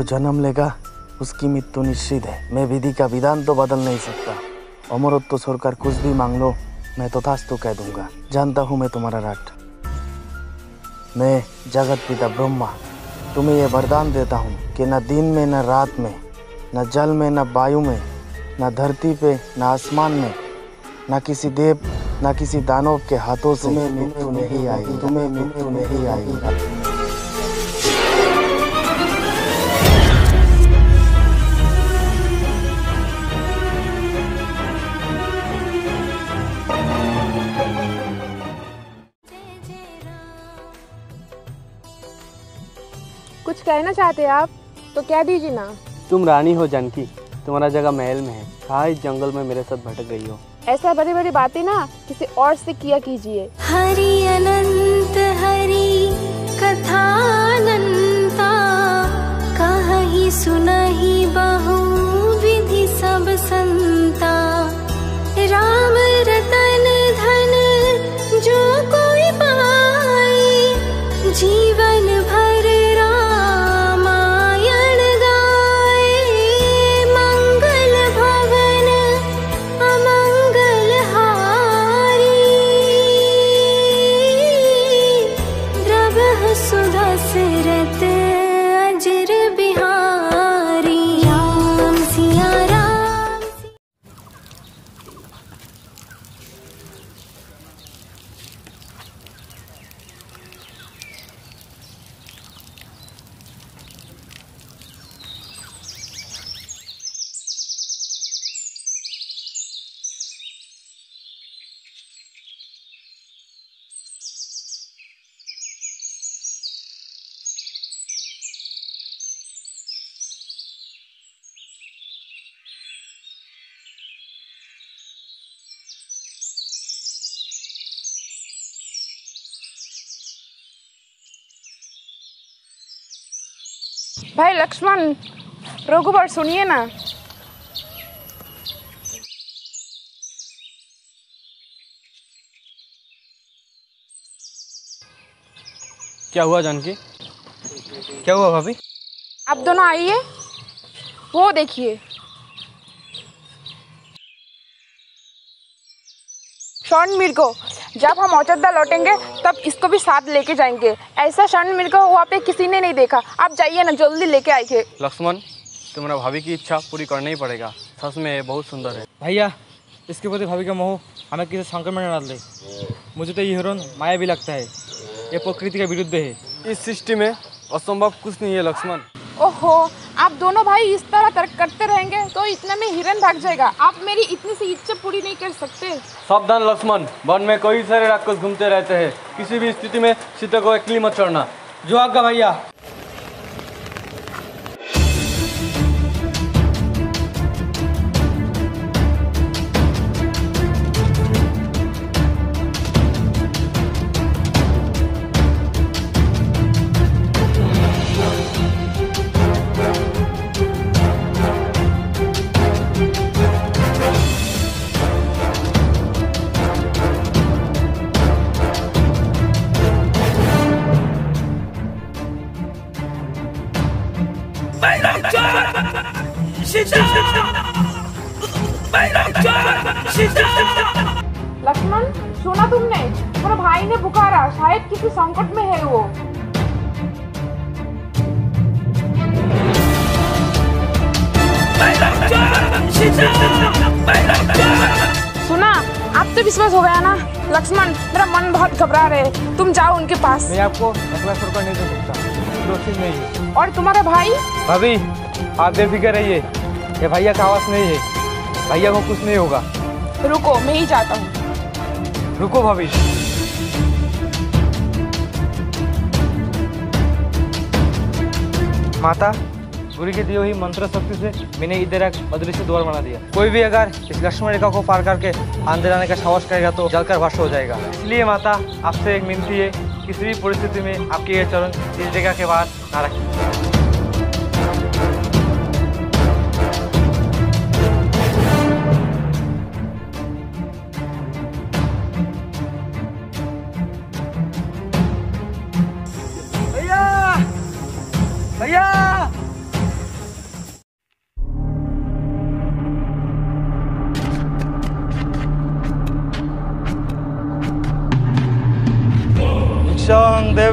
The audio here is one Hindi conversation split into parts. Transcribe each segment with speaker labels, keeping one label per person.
Speaker 1: जो जन्म लेगा उसकी मृत्यु निश्चित है। मैं विधि का विधान तो बदल नहीं सकता। अमरत्व छोड़कर कुछ भी मांग लो मैं तथास्तु तो कह दूँगा। जानता हूँ मैं तुम्हारा राट मैं जगत पिता ब्रह्मा तुम्हें यह वरदान देता हूँ कि न दिन में न रात में न जल में न वायु में न धरती पे न आसमान में न किसी देव न किसी दानव के हाथों से तुम्हें मृत्यु नहीं आई तुम्हें मृत्यु नहीं आई
Speaker 2: कुछ कहना चाहते हैं आप तो कह दीजिए ना।
Speaker 3: तुम रानी हो जानकी। तुम्हारा जगह महल में है। कहा इस जंगल में मेरे साथ भटक गई हो?
Speaker 2: ऐसा बड़ी बड़ी बातें ना किसी और से किया कीजिए।
Speaker 4: हरी अनंत
Speaker 2: भाई लक्ष्मण रघुबर सुनिए ना।
Speaker 3: क्या हुआ जानकी? क्या हुआ भाभी?
Speaker 2: आप दोनों आइए वो देखिए। स्वर्णवीर को जब हम औचद्दा लौटेंगे तब इसको भी साथ लेके जाएँगे। ऐसा स्वर्णवीर को वहाँ पे किसी ने नहीं देखा। आप जाइए ना जल्दी लेके आइए।
Speaker 3: लक्ष्मण तुम्हारा भाभी की इच्छा पूरी करना ही पड़ेगा। सच में ये बहुत सुंदर है।
Speaker 5: भैया इसके प्रति भाभी का मोह हमें किसी संकट में न डाल दे। मुझे तो ये हिरोन माया भी लगता है। ये प्रकृति के विरुद्ध है।
Speaker 3: इस सृष्टि में असंभव कुछ नहीं है लक्ष्मण।
Speaker 2: ओहो, आप दोनों भाई इस तरह तर्क करते रहेंगे तो इतने में हिरन भाग जाएगा। आप मेरी इतनी सी इच्छा पूरी नहीं कर सकते।
Speaker 3: सावधान लक्ष्मण, वन में कई सारे राक्षस घूमते रहते हैं। किसी भी स्थिति में सीता को अकेली मत छोड़ना।
Speaker 5: जो आपका भैया।
Speaker 2: लक्ष्मण सुना तुमने? तुम्हारे भाई ने पुकारा शायद किसी संकट में है वो। सुना आप तो विश्वास हो गया ना? लक्ष्मण मेरा मन बहुत घबरा रहे तुम जाओ उनके पास।
Speaker 5: मैं आपको अगला नहीं दे सकता। नहीं है।
Speaker 2: और तुम्हारा भाई?
Speaker 5: भाभी आप बेफिक्र रहिए। ये भैया का आवाज़ नहीं है। भैया को कुछ नहीं होगा।
Speaker 2: रुको, मैं ही जाता हूँ।
Speaker 5: रुको भाभी। माता गुरु की दी हुई मंत्र शक्ति से मैंने इधर एक अदृश्य द्वार बना दिया। कोई भी अगर इस लक्ष्मण रेखा को पार करके अंदर आने का साहस करेगा तो जलकर भस्म हो जाएगा। इसलिए माता, आपसे एक विनती है, किसी भी परिस्थिति में आपके ये चरण इस रेखा के बाहर ना रखें।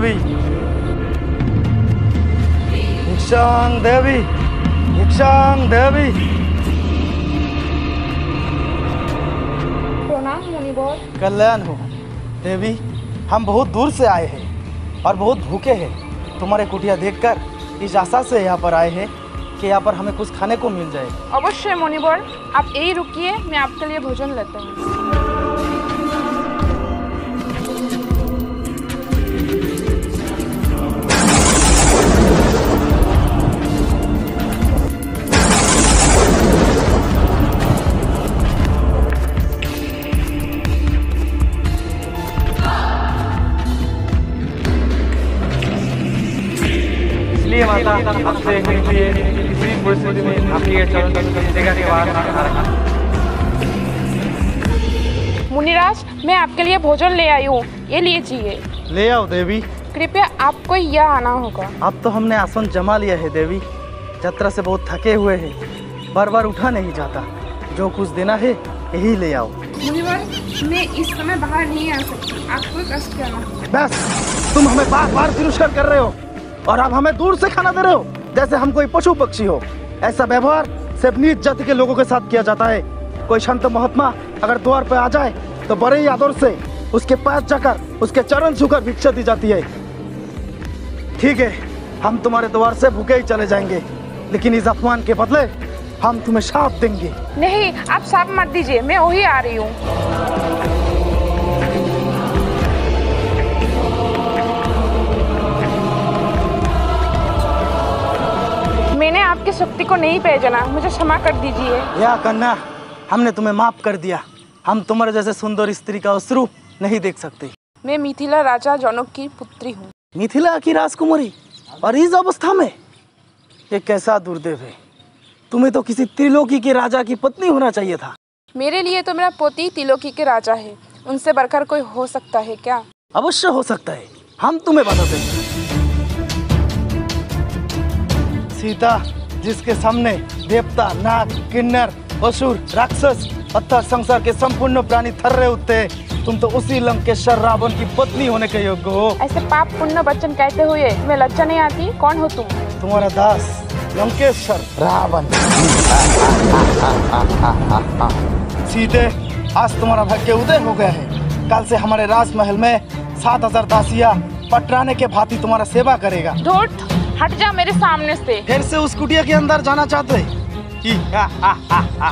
Speaker 1: देवी। भिक्षांग देवी भिक्षांग देवी। कल्याण हो। देवी, हम बहुत दूर से आए हैं और बहुत भूखे हैं। तुम्हारे कुटिया देखकर आशा से यहाँ पर आए हैं कि यहाँ पर हमें कुछ खाने को मिल जाए।
Speaker 2: अवश्य, मुनिवर, आप यही रुकिए, मैं आपके लिए भोजन लेता हूँ।
Speaker 5: इसलिए माता आपसे है किसी परिस्थिति में आपके ये चरण इस जगह के बाहर ना रखना
Speaker 2: मुनिराज मैं आपके लिए भोजन ले आई हूँ। ये लीजिए।
Speaker 1: ले आओ देवी।
Speaker 2: कृपया आपको यह आना होगा।
Speaker 1: अब तो हमने आसन जमा लिया है देवी। यात्रा से बहुत थके हुए हैं। बार बार उठा नहीं जाता। जो कुछ देना है यही ले आओ।
Speaker 2: मुनिवर मैं इस समय बाहर नहीं आ सकती। आपको कष्ट करना
Speaker 1: बस तुम हमें बार बार तिरस्कार कर रहे हो। और अब हमें दूर से खाना दे रहे हो, जैसे हम कोई पशु पक्षी हो। ऐसा व्यवहार सिर्फ़ नीच जाति के लोगों के साथ किया जाता है। कोई संत महात्मा अगर द्वार पर आ जाए तो बड़े ही आदर से उसके पास जाकर उसके चरण छूकर भिक्षा दी जाती है। ठीक है, हम तुम्हारे द्वार से भूखे ही चले जाएँगे, लेकिन इस अपमान के बदले हम तुम्हें साफ़ देंगे।
Speaker 2: नहीं, आप साफ़ मत दीजिए, मैं वही आ रही हूँ। आपकी शक्ति को नहीं पहचाना मुझे क्षमा कर दीजिए।
Speaker 1: या कन्या हमने तुम्हें माफ़ कर दिया। हम तुम्हारे जैसे सुंदर स्त्री का अश्रु नहीं देख सकते।
Speaker 2: मैं मिथिला राजा जनक की पुत्री हूँ।
Speaker 1: मिथिला की राजकुमारी और इस अवस्था में ये कैसा दुर्देव है? तुम्हें तो किसी त्रिलोकी के राजा की पत्नी होना चाहिए था।
Speaker 2: मेरे लिए तो मेरा पोती तिलोकी के राजा है। उनसे बढ़कर कोई हो सकता है क्या?
Speaker 1: अवश्य हो सकता है। हम तुम्हें बताते हैं सीता जिसके सामने देवता नाग किन्नर असुर राक्षस अर्थात संसार के संपूर्ण प्राणी थर्रे उठते हैं। तुम तो उसी लंकेश्वर रावण की पत्नी होने के योग्य हो।
Speaker 2: ऐसे पाप पुण्य वचन कहते हुए मैं लज्जा नहीं आती? कौन हो तुम?
Speaker 1: तुम्हारा दास लंकेश्वर रावण। सीधे आज तुम्हारा भाग्य उदय हो गया है। कल से हमारे राजमहल में सात हज़ार दासिया पटराने के भांति तुम्हारा सेवा करेगा।
Speaker 2: धूर्त हट जा मेरे सामने से
Speaker 1: फिर से उस कुटिया के अंदर जाना चाहते ही, हा, हा, हा, हा।